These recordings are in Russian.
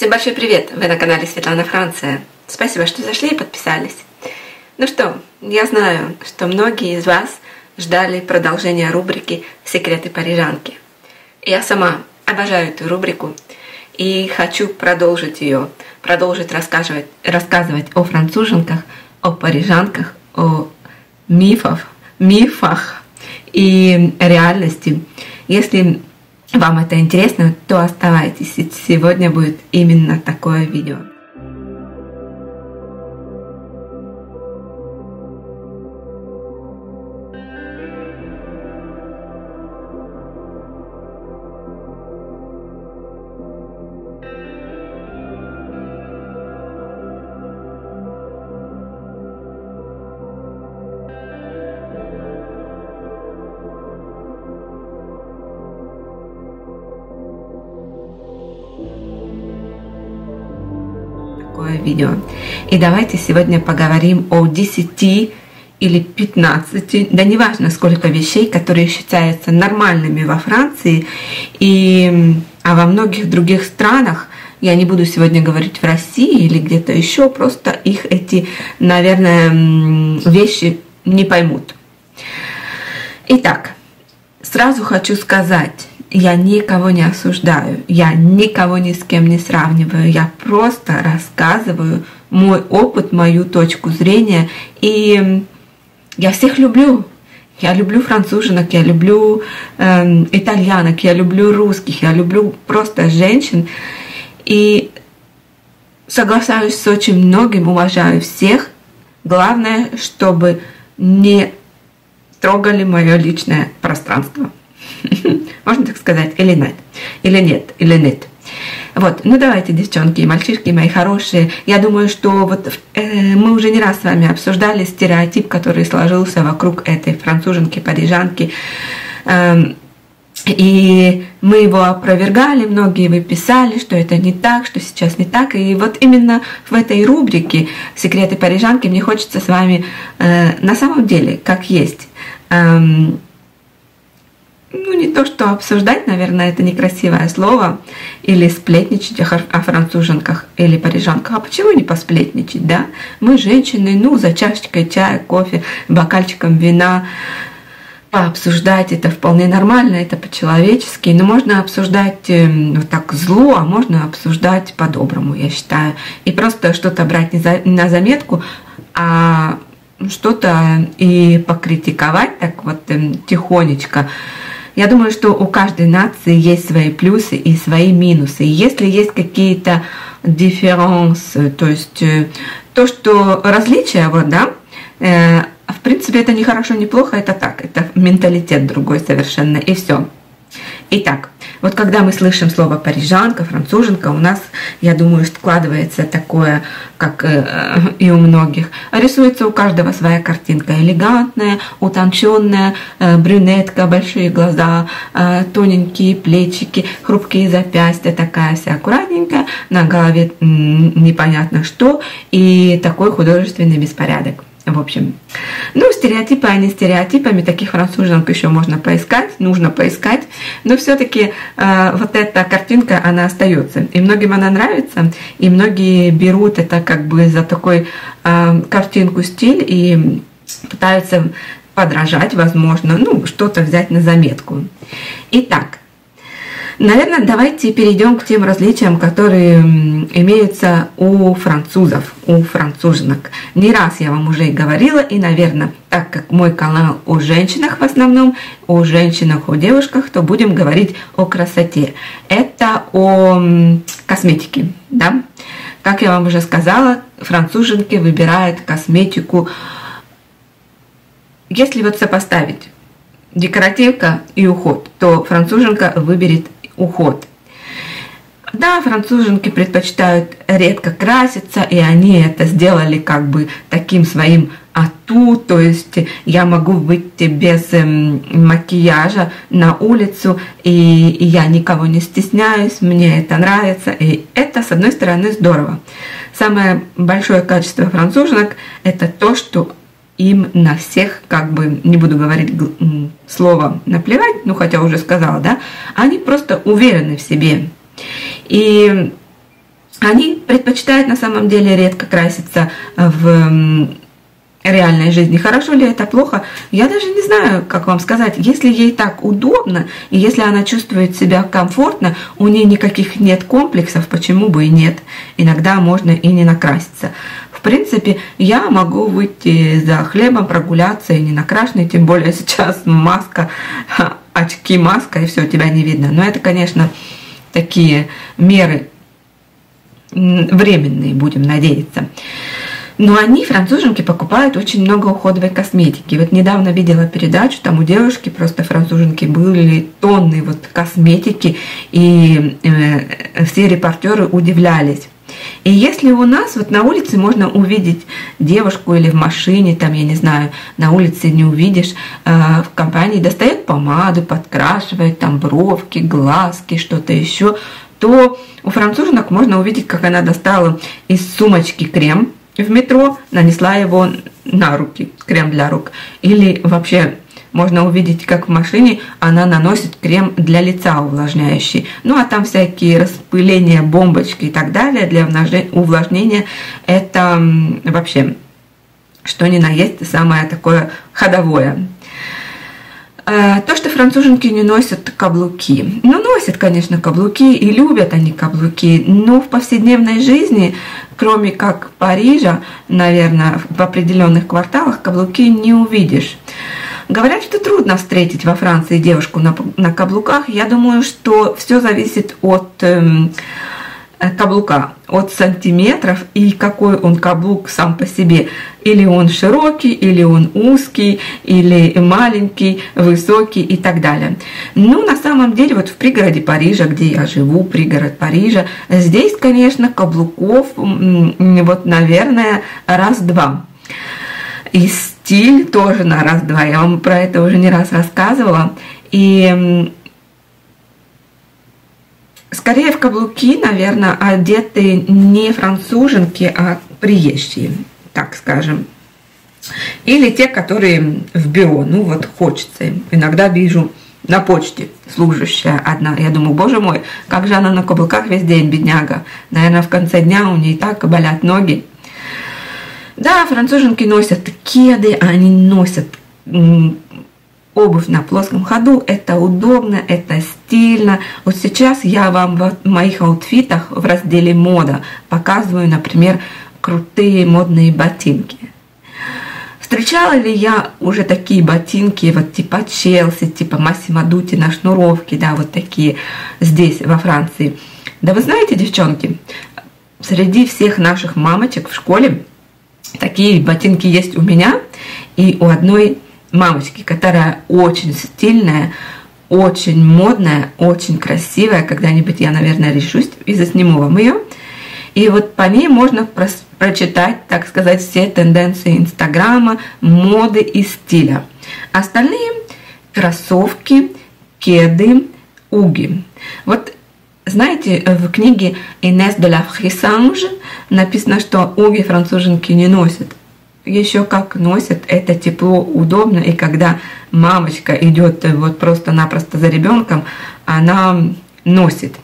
Всем большой привет! Вы на канале Светлана Франция. Спасибо, что зашли и подписались. Ну что, я знаю, что многие из вас ждали продолжения рубрики «Секреты парижанки». Я сама обожаю эту рубрику и хочу продолжить ее, продолжить рассказывать, рассказывать о француженках, о парижанках, о мифах, мифах и реальности. Если вам это интересно, то оставайтесь. Сегодня будет именно такое видео. Видео. И давайте сегодня поговорим о 10 или 15, да неважно сколько вещей, которые считаются нормальными во Франции, и, а во многих других странах, я не буду сегодня говорить в России или где-то еще, просто их эти, наверное, вещи не поймут. Итак, сразу хочу сказать, я никого не осуждаю, я никого ни с кем не сравниваю, я просто рассказываю мой опыт, мою точку зрения, и я всех люблю. Я люблю француженок, я люблю э, итальянок, я люблю русских, я люблю просто женщин. И соглашаюсь с очень многим, уважаю всех. Главное, чтобы не трогали мое личное пространство. Можно так сказать, или нет, или нет, или нет. Вот, ну давайте, девчонки и мальчишки мои хорошие, я думаю, что вот э, мы уже не раз с вами обсуждали стереотип, который сложился вокруг этой француженки, парижанки, э, и мы его опровергали, многие вы писали, что это не так, что сейчас не так. И вот именно в этой рубрике «Секреты парижанки» мне хочется с вами э, на самом деле, как есть, эм, ну, не то, что обсуждать, наверное, это некрасивое слово, или сплетничать о, француженках или парижанках. А почему не посплетничать, да? Мы, женщины, ну, за чашечкой чая, кофе, бокальчиком вина, пообсуждать это вполне нормально, это по-человечески, но можно обсуждать эм, вот так зло, а можно обсуждать по-доброму, я считаю. И просто что-то брать не, за, не на заметку, а что-то и покритиковать так вот эм, тихонечко. Я думаю, что у каждой нации есть свои плюсы и свои минусы. И если есть какие-то дифферансы, то есть э, то, что различия, вот, да, э, в принципе, это не хорошо, не плохо, это так, это менталитет другой совершенно, и все. Итак, вот когда мы слышим слово парижанка, француженка, у нас, я думаю, складывается такое, как э, и у многих. Рисуется у каждого своя картинка. Элегантная, утонченная, э, брюнетка, большие глаза, э, тоненькие плечики, хрупкие запястья, такая вся аккуратненькая, на голове непонятно что, и такой художественный беспорядок. В общем, ну, стереотипы, они стереотипами, таких француженок еще можно поискать, нужно поискать, но все-таки э, вот эта картинка, она остается. И многим она нравится, и многие берут это как бы за такой э, картинку стиль и пытаются подражать, возможно, ну, что-то взять на заметку. Итак, Наверное, давайте перейдем к тем различиям, которые имеются у французов, у француженок. Не раз я вам уже и говорила, и, наверное, так как мой канал о женщинах в основном, о женщинах, о девушках, то будем говорить о красоте. Это о косметике, да? Как я вам уже сказала, француженки выбирают косметику. Если вот сопоставить декоративка и уход, то француженка выберет уход. Да, француженки предпочитают редко краситься, и они это сделали как бы таким своим ату, то есть я могу выйти без эм, макияжа на улицу, и, и я никого не стесняюсь, мне это нравится, и это, с одной стороны, здорово. Самое большое качество француженок – это то, что им на всех, как бы, не буду говорить слово наплевать, ну хотя уже сказала, да, они просто уверены в себе. И они предпочитают на самом деле редко краситься в реальной жизни. Хорошо ли это, плохо? Я даже не знаю, как вам сказать. Если ей так удобно, и если она чувствует себя комфортно, у нее никаких нет комплексов, почему бы и нет. Иногда можно и не накраситься. В принципе, я могу выйти за хлебом, прогуляться и не накрашенный, тем более сейчас маска, очки, маска, и все, тебя не видно. Но это, конечно, такие меры временные, будем надеяться. Но они, француженки, покупают очень много уходовой косметики. Вот недавно видела передачу, там у девушки просто француженки были тонны вот косметики, и э, все репортеры удивлялись. И если у нас вот на улице можно увидеть девушку или в машине, там, я не знаю, на улице не увидишь, э, в компании достает помаду, подкрашивает там бровки, глазки, что-то еще, то у француженок можно увидеть, как она достала из сумочки крем, в метро, нанесла его на руки, крем для рук. Или вообще можно увидеть, как в машине она наносит крем для лица увлажняющий. Ну а там всякие распыления, бомбочки и так далее для увлажнения. Это вообще, что ни на есть, самое такое ходовое. Э, то, что француженки не носят каблуки. Ну, носят, конечно, каблуки и любят они каблуки, но в повседневной жизни, кроме как Парижа, наверное, в определенных кварталах каблуки не увидишь. Говорят, что трудно встретить во Франции девушку на, на каблуках. Я думаю, что все зависит от... Эм, Э, каблука от сантиметров и какой он каблук сам по себе. Или он широкий, или он узкий, или маленький, высокий и так далее. Ну, на самом деле, вот в пригороде Парижа, где я живу, пригород Парижа, здесь, конечно, каблуков, вот, наверное, раз-два. И стиль тоже на раз-два. Я вам про это уже не раз рассказывала. И Скорее в каблуки, наверное, одеты не француженки, а приезжие, так скажем. Или те, которые в бюро, ну вот хочется им. Иногда вижу на почте служащая одна. Я думаю, боже мой, как же она на каблуках весь день, бедняга. Наверное, в конце дня у нее так болят ноги. Да, француженки носят кеды, они носят обувь на плоском ходу, это удобно, это стильно. Вот сейчас я вам в моих аутфитах в разделе мода показываю, например, крутые модные ботинки. Встречала ли я уже такие ботинки, вот типа Челси, типа Массимо Дути на шнуровке, да, вот такие здесь, во Франции. Да вы знаете, девчонки, среди всех наших мамочек в школе такие ботинки есть у меня и у одной мамочки, которая очень стильная, очень модная, очень красивая. Когда-нибудь я, наверное, решусь и засниму вам ее. И вот по ней можно прочитать, так сказать, все тенденции Инстаграма, моды и стиля. Остальные кроссовки, кеды, уги. Вот знаете, в книге Инес де ла Фрисанж написано, что уги француженки не носят еще как носят, это тепло, удобно, и когда мамочка идет вот просто-напросто за ребенком, она носит.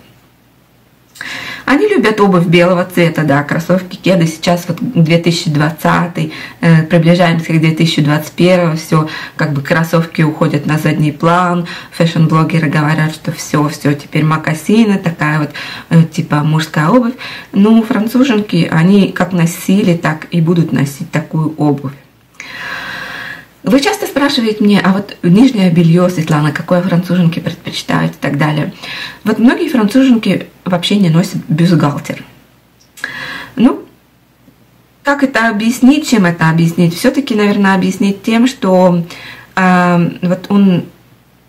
Они любят обувь белого цвета, да, кроссовки, кеды. Сейчас вот 2020, э, приближаемся к 2021, все, как бы кроссовки уходят на задний план. Фэшн-блогеры говорят, что все, все, теперь макасины, такая вот э, типа мужская обувь. Ну, француженки, они как носили, так и будут носить такую обувь. Вы часто спрашиваете мне, а вот нижнее белье, Светлана, какое француженки предпочитают и так далее. Вот многие француженки вообще не носят бюстгальтер. Ну, как это объяснить, чем это объяснить? Все-таки, наверное, объяснить тем, что э, вот он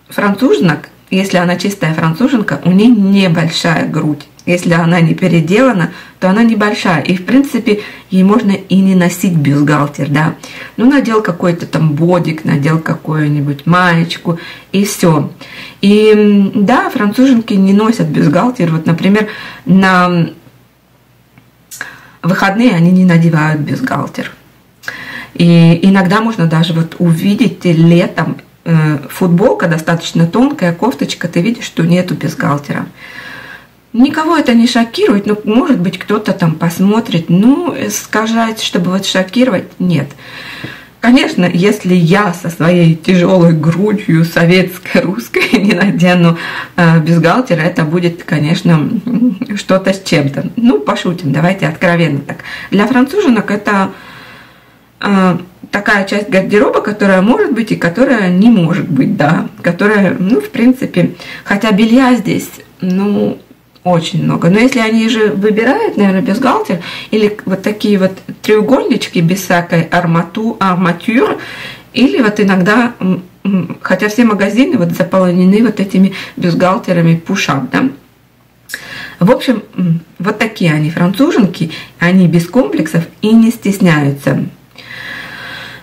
француженок, если она чистая француженка, у нее небольшая грудь. Если она не переделана, то она небольшая. И, в принципе, ей можно и не носить бюстгальтер, да. Ну, надел какой-то там бодик, надел какую-нибудь маечку, и все. И, да, француженки не носят бюстгальтер. Вот, например, на выходные они не надевают бюстгальтер. И иногда можно даже вот увидеть летом э, футболка достаточно тонкая, кофточка, ты видишь, что нету бюстгальтера. Никого это не шокирует, ну, может быть, кто-то там посмотрит, ну, сказать, чтобы вот шокировать, нет. Конечно, если я со своей тяжелой грудью советской, русской не надену э, бюстгальтер, это будет, конечно, что-то с чем-то. Ну, пошутим, давайте откровенно так. Для француженок это э, такая часть гардероба, которая может быть и которая не может быть, да. Которая, ну, в принципе, хотя белья здесь, ну, очень много. Но если они же выбирают, наверное, бюстгальтер или вот такие вот треугольнички без всякой армату, арматюр, или вот иногда, хотя все магазины вот заполнены вот этими бюстгальтерами пушап, да, в общем, вот такие они француженки, они без комплексов и не стесняются.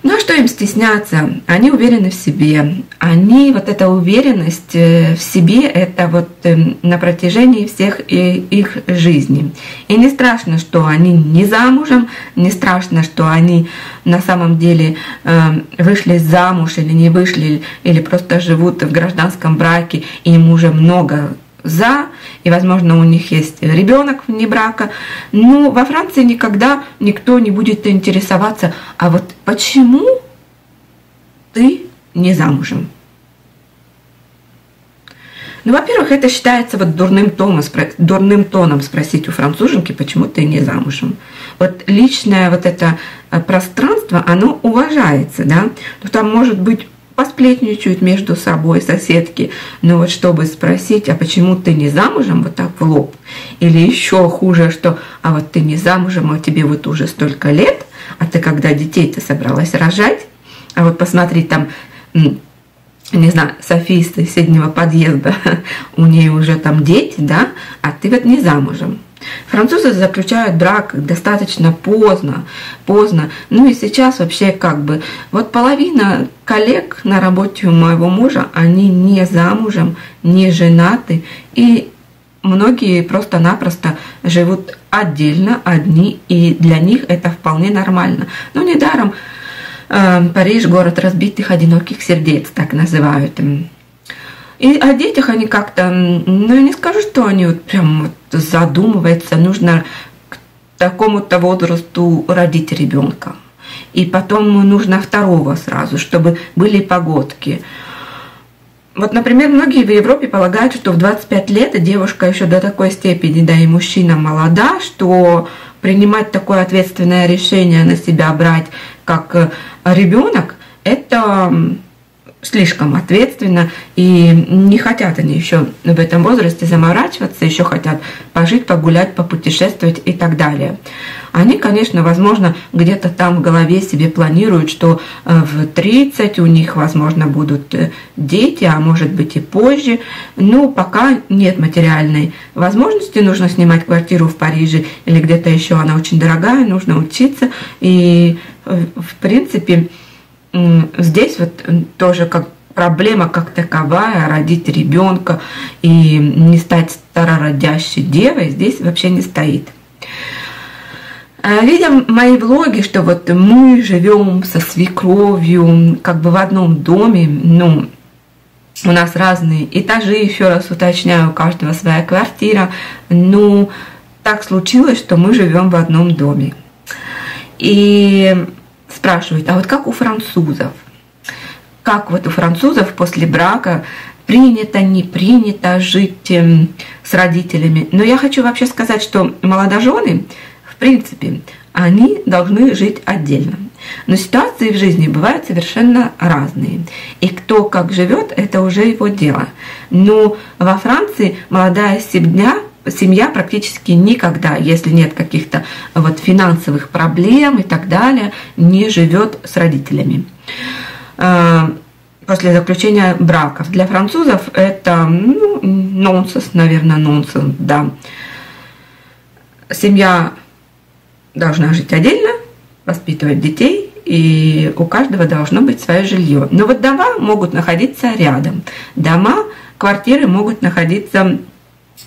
Ну а что им стесняться? Они уверены в себе. Они, вот эта уверенность э, в себе, это вот эм, на протяжении всех их жизни. И не страшно, что они не замужем, не страшно, что они на самом деле эм, вышли замуж или не вышли, или просто живут в гражданском браке, и им уже много за, и, возможно, у них есть ребенок вне брака. Но во Франции никогда никто не будет интересоваться, а вот почему ты не замужем? Ну, во-первых, это считается вот дурным тоном, дурным тоном спросить у француженки, почему ты не замужем. Вот личное вот это э, пространство, оно уважается, да. Ну, там может быть посплетничают между собой соседки, но вот чтобы спросить, а почему ты не замужем, вот так в лоб, или еще хуже, что, а вот ты не замужем, а тебе вот уже столько лет, а ты когда детей-то собралась рожать, а вот посмотри там, не знаю, София из соседнего подъезда, у нее уже там дети, да, а ты вот не замужем. Французы заключают брак достаточно поздно, поздно. Ну и сейчас вообще как бы, вот половина коллег на работе у моего мужа, они не замужем, не женаты, и многие просто-напросто живут отдельно, одни, и для них это вполне нормально. Но недаром э, Париж – город разбитых, одиноких сердец, так называют. И о детях они как-то, ну, я не скажу, что они вот прям вот задумываются, нужно к такому-то возрасту родить ребенка. И потом нужно второго сразу, чтобы были погодки. Вот, например, многие в Европе полагают, что в 25 лет девушка еще до такой степени, да и мужчина молода, что принимать такое ответственное решение на себя брать, как э, ребенок, это слишком ответственно, и не хотят они еще в этом возрасте заморачиваться, еще хотят пожить, погулять, попутешествовать и так далее. Они, конечно, возможно, где-то там в голове себе планируют, что э, в 30 у них, возможно, будут э, дети, а может быть и позже. Но пока нет материальной возможности, нужно снимать квартиру в Париже или где-то еще, она очень дорогая, нужно учиться. И, э, в принципе, здесь вот тоже как проблема как таковая, родить ребенка и не стать старородящей девой, здесь вообще не стоит. А, видим мои влоги, что вот мы живем со свекровью как бы в одном доме, ну, у нас разные этажи, еще раз уточняю, у каждого своя квартира, но так случилось, что мы живем в одном доме. И спрашивают, а вот как у французов? Как вот у французов после брака принято, не принято жить эм, с родителями? Но я хочу вообще сказать, что молодожены, в принципе, они должны жить отдельно. Но ситуации в жизни бывают совершенно разные. И кто как живет, это уже его дело. Но во Франции молодая семья семья практически никогда, если нет каких-то вот финансовых проблем и так далее, не живет с родителями. А, после заключения браков. Для французов это ну, нонсенс, наверное, нонсенс, да. Семья должна жить отдельно, воспитывать детей, и у каждого должно быть свое жилье. Но вот дома могут находиться рядом. Дома, квартиры могут находиться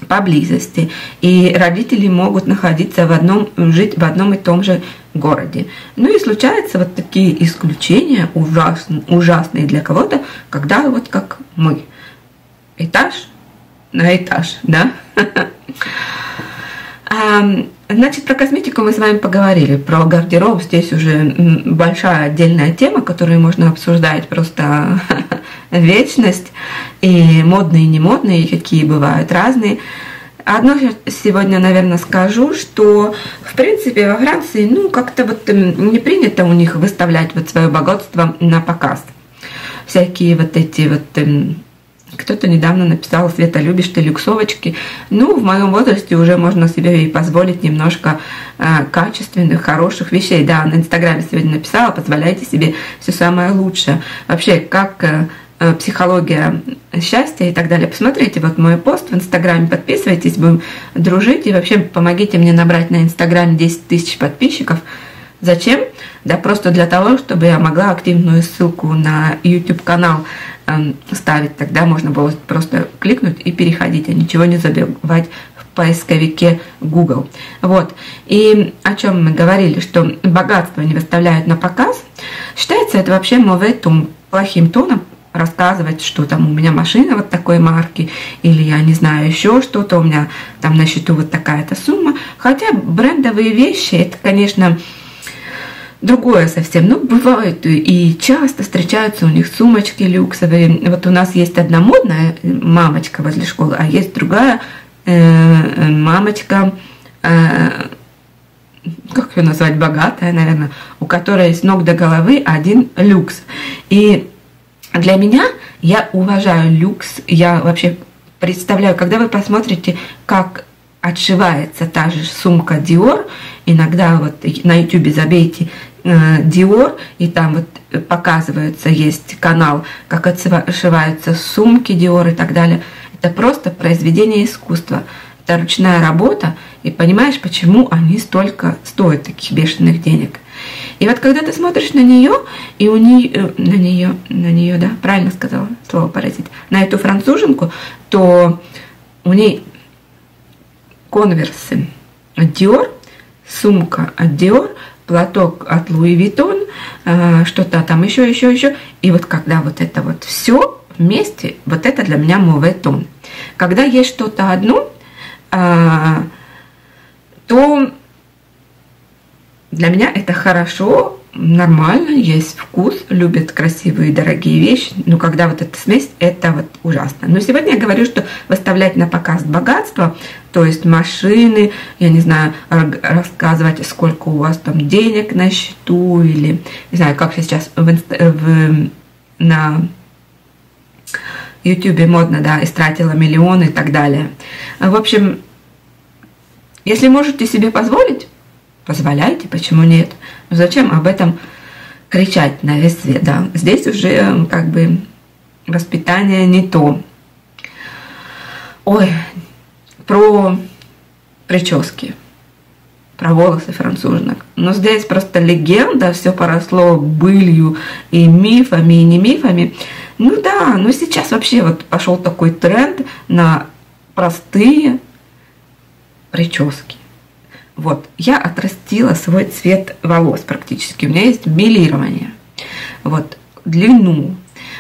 поблизости, и родители могут находиться в одном, жить в одном и том же городе. Ну и случаются вот такие исключения, ужасные, ужасные для кого-то, когда вот как мы. Этаж на этаж, да? Значит, про косметику мы с вами поговорили, про гардероб здесь уже большая отдельная тема, которую можно обсуждать просто вечность, и модные, и не модные, и какие бывают разные. Одно сегодня, наверное, скажу, что, в принципе, во Франции, ну, как-то вот не принято у них выставлять вот свое богатство на показ. Всякие вот эти вот кто-то недавно написал, Света, любишь ты люксовочки? Ну, в моем возрасте уже можно себе и позволить немножко э, качественных, хороших вещей. Да, на Инстаграме сегодня написала, позволяйте себе все самое лучшее. Вообще, как э, психология счастья и так далее. Посмотрите вот мой пост в Инстаграме, подписывайтесь, будем дружить. И вообще помогите мне набрать на Инстаграме 10 тысяч подписчиков. Зачем? Да просто для того, чтобы я могла активную ссылку на YouTube-канал Эм, ставить, тогда можно было просто кликнуть и переходить, а ничего не забивать в поисковике Google. Вот. И о чем мы говорили, что богатство не выставляют на показ, считается это вообще моветум, плохим тоном, рассказывать, что там у меня машина вот такой марки, или я не знаю, еще что-то, у меня там на счету вот такая-то сумма. Хотя брендовые вещи, это, конечно, другое совсем. Ну, бывают и часто встречаются у них сумочки люксовые. Вот у нас есть одна модная мамочка возле школы, а есть другая э, мамочка, э, как ее назвать, богатая, наверное, у которой с ног до головы один люкс. И для меня, я уважаю люкс, я вообще представляю, когда вы посмотрите, как отшивается та же сумка Dior, иногда вот на YouTube забейте э, Dior, и там вот показывается, есть канал, как отшиваются сумки Dior и так далее. Это просто произведение искусства. Это ручная работа, и понимаешь, почему они столько стоят таких бешеных денег. И вот когда ты смотришь на нее, и у нее, э, на нее, на нее, да, правильно сказала слово паразит, на эту француженку, то у ней конверсы Dior, сумка от Dior, платок от Louis Vuitton, э, что-то там еще, еще, еще. И вот когда вот это вот все вместе, вот это для меня мовый тон. Когда есть что-то одно, э, то для меня это хорошо, нормально, есть вкус, любят красивые дорогие вещи, но когда вот эта смесь, это вот ужасно. Но сегодня я говорю, что выставлять на показ богатство, то есть машины, я не знаю, рассказывать, сколько у вас там денег на счету, или, не знаю, как сейчас в, в, на YouTube модно, да, истратила миллионы и так далее. В общем, если можете себе позволить, позволяйте, почему нет? Но зачем об этом кричать на весь свет, да? Здесь уже как бы воспитание не то. Ой, про прически, про волосы француженок. Но здесь просто легенда, все поросло былью и мифами, и не мифами. Ну да, но сейчас вообще вот пошел такой тренд на простые прически. Вот, я отрастила свой цвет волос практически. У меня есть белирование. Вот, длину.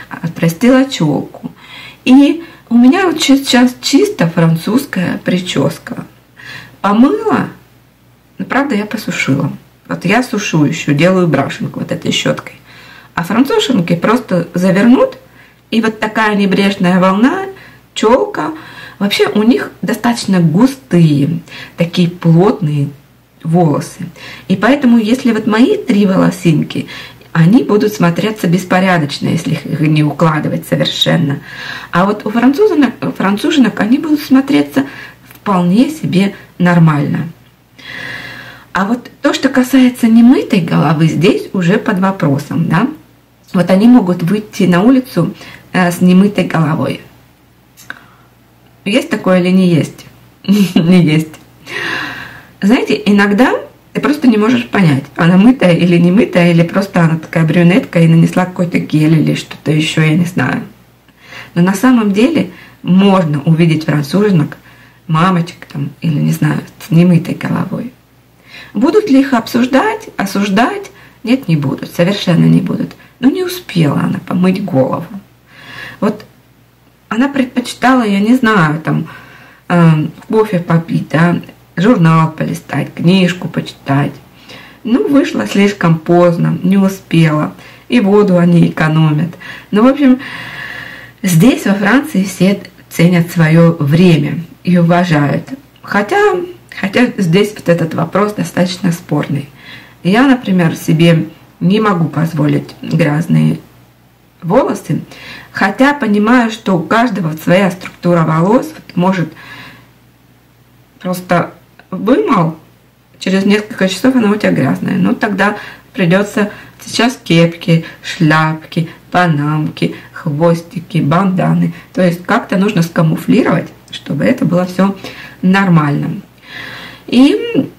Отрастила челку. И у меня вот сейчас чисто французская прическа. Помыла, но правда я посушила. Вот я сушу еще, делаю брашинг вот этой щеткой. А француженки просто завернут, и вот такая небрежная волна, челка – Вообще у них достаточно густые, такие плотные волосы. И поэтому, если вот мои три волосинки, они будут смотреться беспорядочно, если их не укладывать совершенно. А вот у француженок, француженок они будут смотреться вполне себе нормально. А вот то, что касается немытой головы, здесь уже под вопросом. Да? Вот они могут выйти на улицу э, с немытой головой. Есть такое или не есть? Не есть. Знаете, иногда ты просто не можешь понять, она мытая или не мытая, или просто она такая брюнетка и нанесла какой-то гель или что-то еще, я не знаю. Но на самом деле можно увидеть француженок, мамочек там, или не знаю, с немытой головой. Будут ли их обсуждать, осуждать? Нет, не будут, совершенно не будут. Но не успела она помыть голову. Она предпочитала, я не знаю, там, э, кофе попить, да, журнал полистать, книжку почитать. Ну, вышла слишком поздно, не успела. И воду они экономят. Ну, в общем, здесь, во Франции, все ценят свое время и уважают. Хотя, хотя здесь вот этот вопрос достаточно спорный. Я, например, себе не могу позволить грязные волосы, хотя понимаю, что у каждого своя структура волос может просто вымыл, через несколько часов она у тебя грязная. Ну тогда придется сейчас кепки, шляпки, панамки, хвостики, банданы. То есть как-то нужно скамуфлировать, чтобы это было все нормально. И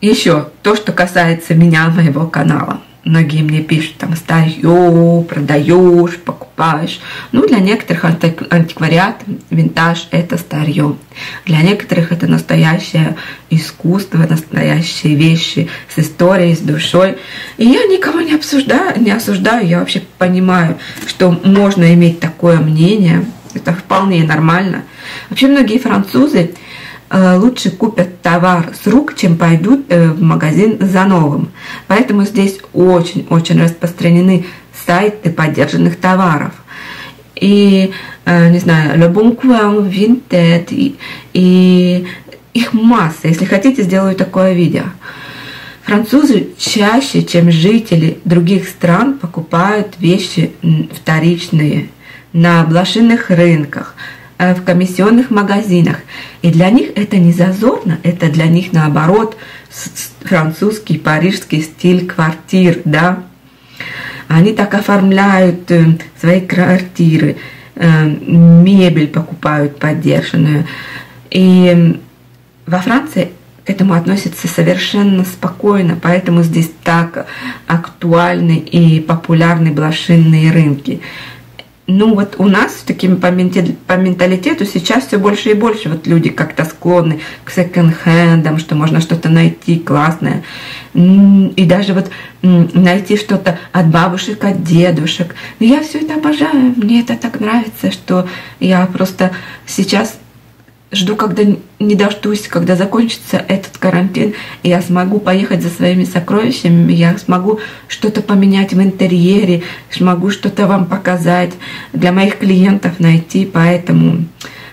еще то, что касается меня, моего канала. Многие мне пишут, там, старье, продаешь, покупаешь. Ну, для некоторых антиквариат, винтаж – это старье. Для некоторых это настоящее искусство, настоящие вещи с историей, с душой. И я никого не обсуждаю, не осуждаю, я вообще понимаю, что можно иметь такое мнение. Это вполне нормально. Вообще многие французы лучше купят товар с рук, чем пойдут э, в магазин за новым. Поэтому здесь очень-очень распространены сайты поддержанных товаров. И, э, не знаю, Le Bon Coin, Vinted, и, и их масса. Если хотите, сделаю такое видео. Французы чаще, чем жители других стран, покупают вещи вторичные на блошиных рынках, в комиссионных магазинах. И для них это не зазорно, это для них наоборот французский, парижский стиль квартир, да. Они так оформляют э, свои квартиры, э, мебель покупают поддержанную. И во Франции к этому относятся совершенно спокойно, поэтому здесь так актуальны и популярны блошинные рынки ну вот у нас такими по, менталитету сейчас все больше и больше вот люди как-то склонны к секонд-хендам, что можно что-то найти классное. И даже вот найти что-то от бабушек, от дедушек. Но я все это обожаю, мне это так нравится, что я просто сейчас жду, когда не дождусь, когда закончится этот карантин, и я смогу поехать за своими сокровищами, я смогу что-то поменять в интерьере, смогу что-то вам показать, для моих клиентов найти, поэтому...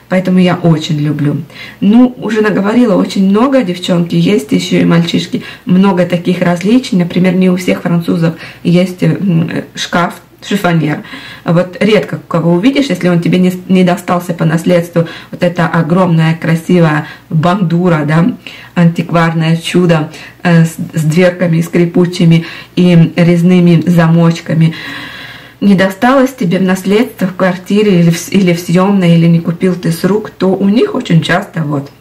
Поэтому я очень люблю. Ну, уже наговорила очень много, девчонки, есть еще и мальчишки. Много таких различий. Например, не у всех французов есть шкаф шифонер. Вот редко кого увидишь, если он тебе не, не достался по наследству, вот это огромная красивая бандура, да, антикварное чудо э, с, с дверками скрипучими и резными замочками. Не досталось тебе в наследство в квартире или в, или в съемной, или не купил ты с рук, то у них очень часто вот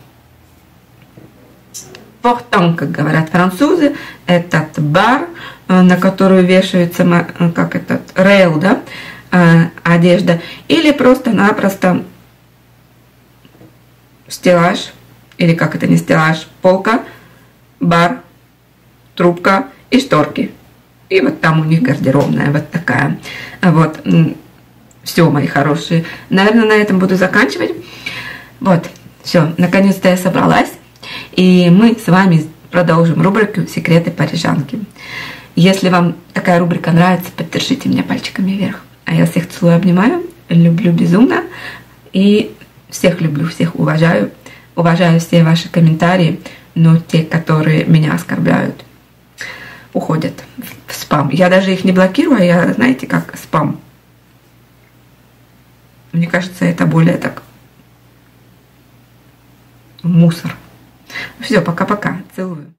Портон, как говорят французы, этот бар, на которую вешается, э, как этот, рейл, да, э, одежда, или просто-напросто стеллаж, или как это не стеллаж, полка, бар, трубка и шторки. И вот там у них гардеробная вот такая. Вот. Все, мои хорошие. Наверное, на этом буду заканчивать. Вот. Все, наконец-то я собралась. И мы с вами продолжим рубрику «Секреты парижанки». Если вам такая рубрика нравится, поддержите меня пальчиками вверх. А я всех целую, обнимаю, люблю безумно. И всех люблю, всех уважаю. Уважаю все ваши комментарии, но те, которые меня оскорбляют, уходят в спам. Я даже их не блокирую, а я, знаете, как спам. Мне кажется, это более так мусор. Все, пока-пока. Целую.